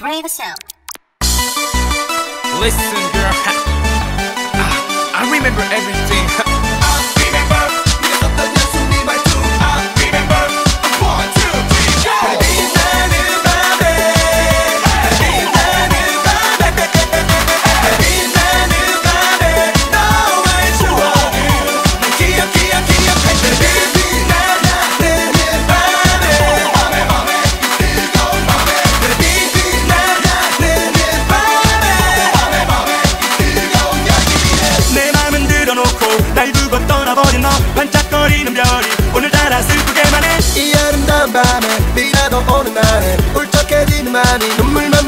Brave sound. Listen, girl. Ah, I remember everything. 어느 날에 울적해지는 마음이 눈물만